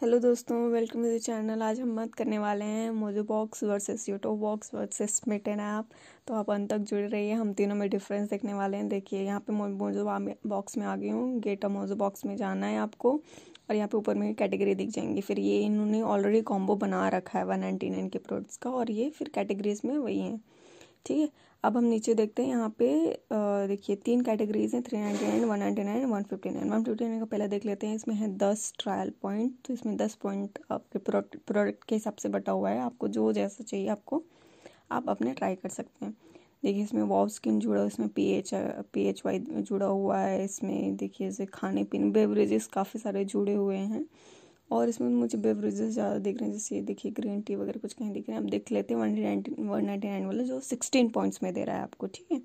Hello दोस्तों, welcome to the channel. आज हम बात करने वाले हैं मोजो बॉक्स वर्सेस यूटो बॉक्स वर्सेस स्मिटन ऐप तो आप अंत तक जुड़े रहिए, हम तीनों में डिफरेंस देखने वाले हैं। देखिए, यहाँ पे मोजो बॉक्स में आ गई हूँ। गेट ऑफ़ मोजो बॉक्स में जाना है आपको और यहाँ पे ऊपर में कैटेगरी दिख जाएँगी। फिर ये इन्होंने ऑलरेडी कॉम्बो बना रखा है वन नाइन के प्रोडक्ट्स का और ये फिर कैटेगरीज में वही हैं। ठीक है? अब हम नीचे देखते हैं, यहाँ पे देखिए, तीन कैटेगरीज हैं three ninety nine one ninety nine one fifty nine one fifty nine का पहले देख लेते हैं, इसमें है दस ट्रायल पॉइंट तो इसमें दस पॉइंट आपके प्रोडक्ट प्रोडक्ट के हिसाब से बटा हुआ है। आपको जो जैसा चाहिए आपको, आप अपने ट्राई कर सकते हैं। देखिए, इसमें वॉव स्किन जुड़ा, इसमें P H P H Y जुड़ा हुआ है, इसमें देखिए जैसे खाने पीने बेवरेजेस काफ़ी सारे जुड़े हुए हैं। और इसमें मुझे बेवरेजेस ज़्यादा दिख रहे हैं, जैसे ये देखिए ग्रीन टी वगैरह कुछ कहीं दिख रहे हैं। अब देख लेते हैं one ninety one ninety nine वाला जो सिक्सटीन पॉइंट्स में दे रहा है आपको, ठीक है?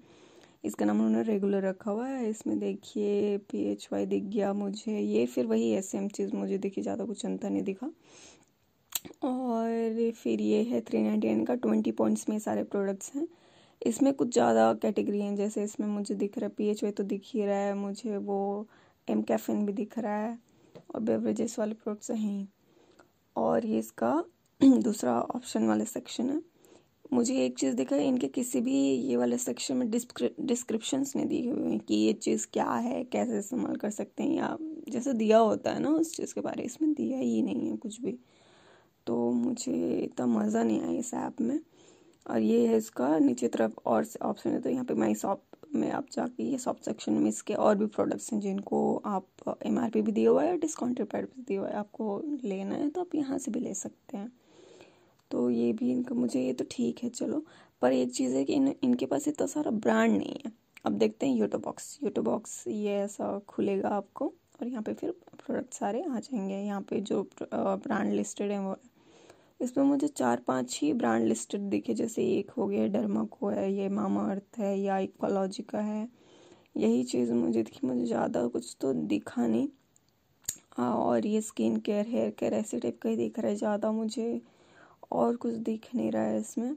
इसका नाम उन्होंने रेगुलर रखा हुआ है। इसमें देखिए पी एच वाई दिख गया मुझे, ये फिर वही है सेम चीज़ मुझे देखिए ज़्यादा कुछ अंतर नहीं दिखा। और फिर ये है थ्री नाइन्टी नाइन का ट्वेंटी पॉइंट्स में सारे प्रोडक्ट्स हैं। इसमें कुछ ज़्यादा कैटेगरी हैं, जैसे इसमें मुझे दिख रहा है पी एच वाई तो दिख ही रहा है, मुझे वो एम कैफिन भी दिख रहा है। और बेवरेजेस वाले प्रोडक्ट्स हैं। और ये इसका दूसरा ऑप्शन वाला सेक्शन है। मुझे एक चीज़ दिखा इनके किसी भी ये वाले सेक्शन में डिस्क्रिप्शंस नहीं दिए हुए हैं कि ये चीज़ क्या है, कैसे इस्तेमाल कर सकते हैं, या जैसे दिया होता है ना, उस चीज़ के बारे में। इसमें दिया ही नहीं है कुछ भी। तो मुझे इतना मज़ा नहीं आया इस ऐप में। और ये है इसका नीचे तरफ़ और ऑप्शन है तो यहाँ पे माई शॉप में आप जाके ये सॉफ्ट सेक्शन में इसके और भी प्रोडक्ट्स हैं जिनको आप एम आर पी भी दिया हुआ है डिस्काउंटेड प्राइस भी दिया हुआ है, आपको लेना है तो आप यहाँ से भी ले सकते हैं। तो ये भी इनका, मुझे ये तो ठीक है, चलो। पर एक चीज़ है कि इन, इनके पास इतना सारा ब्रांड नहीं है। अब देखते हैं यूट्यूब बॉक्स यूट्यूब बॉक्स ये ऐसा खुलेगा आपको और यहाँ पे फिर प्रोडक्ट सारे आ जाएँगे। यहाँ पे जो ब्रांड लिस्टेड हैं वो इसमें मुझे चार पाँच ही ब्रांड लिस्टेड दिखे, जैसे एक हो गया डर्माको है, ये मामा अर्थ है, या इक्वालॉजी का है। यही चीज़ मुझे दिखी, मुझे ज़्यादा कुछ तो दिखा नहीं। हाँ और ये स्किन केयर हेयर केयर ऐसे टाइप का ही दिख रहा है, ज़्यादा मुझे और कुछ दिख नहीं रहा है इसमें।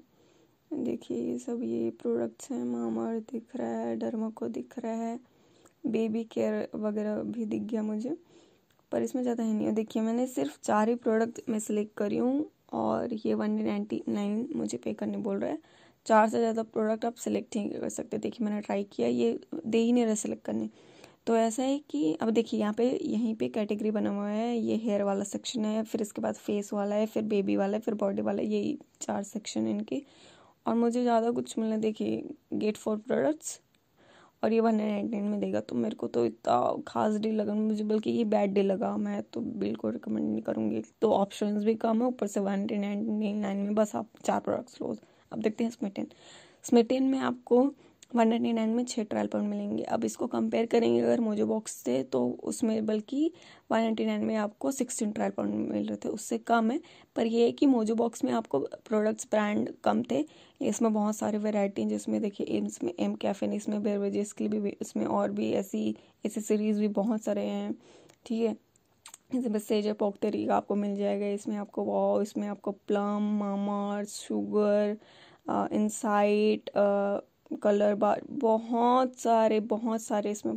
देखिए, ये सब ये प्रोडक्ट्स हैं मामा अर्थ दिख रहा है डर्माको दिख रहा है बेबी केयर वगैरह भी दिख गया मुझे, पर इसमें ज़्यादा है नहीं। देखिए, मैंने सिर्फ़ चार ही प्रोडक्ट में सेलेक्ट करी हूँ और ये वन नाइन्टी नाइन मुझे पे करने बोल रहा है। चार से ज़्यादा प्रोडक्ट आप सिलेक्ट ही कर सकते। देखिए, मैंने ट्राई किया, ये दे ही नहीं रहा सिलेक्ट करने। तो ऐसा है कि, अब देखिए, यहाँ पे, यहीं पे कैटेगरी बना हुआ है। ये हेयर वाला सेक्शन है, फिर इसके बाद फेस वाला है, फिर बेबी वाला है, फिर बॉडी वाला है, यही चार सेक्शन है इनके। और मुझे ज़्यादा कुछ मिलना, देखिए गेट फॉर प्रोडक्ट्स और ये वन एंड नाइन में देगा तो मेरे को तो इतना खास डील लगा मुझे, बल्कि ये बैड डील लगा। मैं तो बिल्कुल रिकमेंड नहीं करूँगी। तो ऑप्शन भी कम है, ऊपर से वन नाइन में बस आप चार प्रोडक्ट्स लो अब देखते हैं स्मिटेन स्मिटेन में आपको वन नाइन्टी नाइन में छः ट्रायल पॉइंट मिलेंगे। अब इसको कंपेयर करेंगे अगर मोजो बॉक्स से तो उसमें बल्कि वन नाइन्टी नाइन में आपको सिक्सटीन ट्रायल पॉइंट मिल रहे थे। उससे कम है, पर ये है कि मोजो बॉक्स में आपको प्रोडक्ट्स ब्रांड कम थे। इसमें बहुत सारे वेराइटी हैं, जिसमें देखिए इसमें एम कैफिन इसमें बेरवेजेस के लिए भी, इसमें और भी ऐसी एसेसरीज भी बहुत सारे हैं, ठीक है? जैसे बस सेजर पॉक तरीका आपको मिल जाएगा। इसमें आपको वॉ इसमें आपको Plum Mama Sugar Insight Colorbar बहुत सारे बहुत सारे इसमें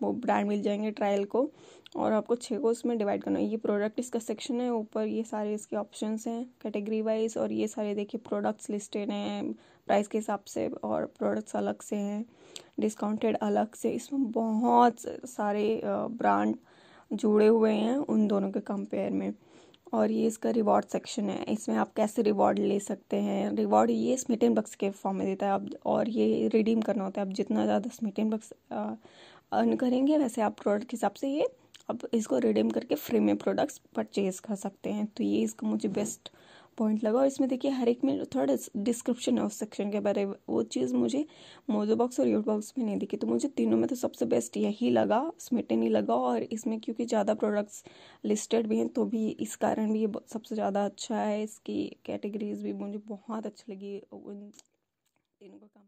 वो ब्रांड मिल जाएँगे ट्रायल को। और आपको छः को उसमें डिवाइड करना है। ये प्रोडक्ट इसका सेक्शन है, ऊपर ये सारे इसके ऑप्शंस हैं कैटेगरी वाइज और ये सारे देखिए प्रोडक्ट्स लिस्टेड हैं प्राइस के हिसाब से, और प्रोडक्ट्स अलग से हैं डिस्काउंटेड अलग से। इसमें बहुत सारे ब्रांड जुड़े हुए हैं उन दोनों के कंपेयर में। और ये इसका रिवॉर्ड सेक्शन है। इसमें आप कैसे रिवॉर्ड ले सकते हैं? रिवॉर्ड ये स्मिटन बक्स के फॉर्म में देता है। आप और ये रिडीम करना होता है। आप जितना ज़्यादा स्मिटन बक्स अर्न करेंगे, वैसे आप प्रोडक्ट के हिसाब से ये अब इसको रिडीम करके फ्री में प्रोडक्ट्स परचेज कर सकते हैं। तो ये इसका मुझे बेस्ट पॉइंट लगा और इसमें देखिए हर एक में थोड़ा डिस्क्रिप्शन है उस सेक्शन के बारे में। वो चीज़ मुझे मोजो बॉक्स और यूट बॉक्स में नहीं दिखी तो मुझे तीनों में तो सबसे बेस्ट यही लगा स्मिटन ही लगा और इसमें क्योंकि ज़्यादा प्रोडक्ट्स लिस्टेड भी हैं तो भी इस कारण भी ये सबसे ज़्यादा अच्छा है। इसकी कैटेगरीज भी मुझे बहुत अच्छी लगी, उन तीनों का काम